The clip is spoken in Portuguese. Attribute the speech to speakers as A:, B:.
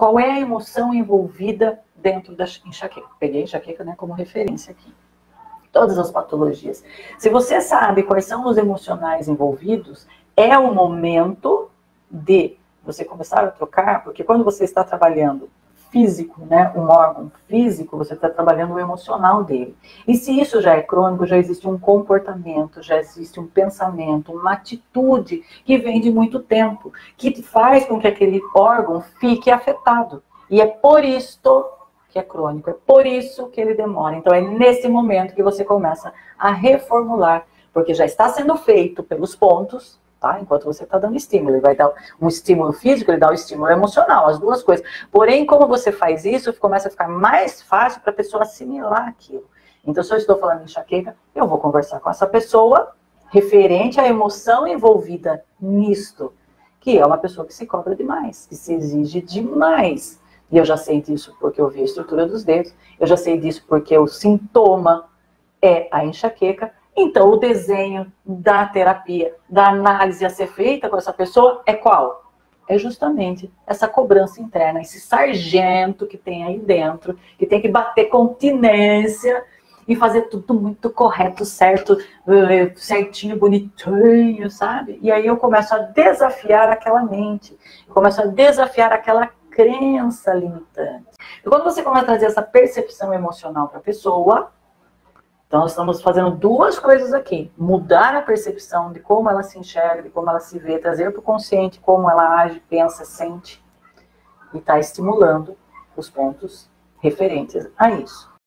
A: Qual é a emoção envolvida dentro da enxaqueca? Peguei enxaqueca né, como referência aqui. Todas as patologias. Se você sabe quais são os emocionais envolvidos, é o momento de você começar a trocar, porque quando você está trabalhando físico, né, um órgão físico, você está trabalhando o emocional dele. E se isso já é crônico, já existe um comportamento, já existe um pensamento, uma atitude que vem de muito tempo, que faz com que aquele órgão fique afetado. E é por isto que é crônico, é por isso que ele demora. Então é nesse momento que você começa a reformular, porque já está sendo feito pelos pontos, tá? Enquanto você está dando estímulo. Ele vai dar um estímulo físico, ele dá um estímulo emocional, as duas coisas. Porém, como você faz isso, começa a ficar mais fácil para a pessoa assimilar aquilo. Então, se eu estou falando enxaqueca, eu vou conversar com essa pessoa referente à emoção envolvida nisto, que é uma pessoa que se cobra demais, que se exige demais. E eu já sei disso porque eu vi a estrutura dos dedos, eu já sei disso porque o sintoma é a enxaqueca, então, o desenho da terapia, da análise a ser feita com essa pessoa é qual? É justamente essa cobrança interna, esse sargento que tem aí dentro, que tem que bater continência e fazer tudo muito correto, certo, eh, certinho, bonitinho, sabe? E aí eu começo a desafiar aquela mente, começo a desafiar aquela crença limitante. E quando você começa a trazer essa percepção emocional para a pessoa, então, estamos fazendo duas coisas aqui: mudar a percepção de como ela se enxerga, de como ela se vê, trazer para o consciente como ela age, pensa, sente, e está estimulando os pontos referentes a isso.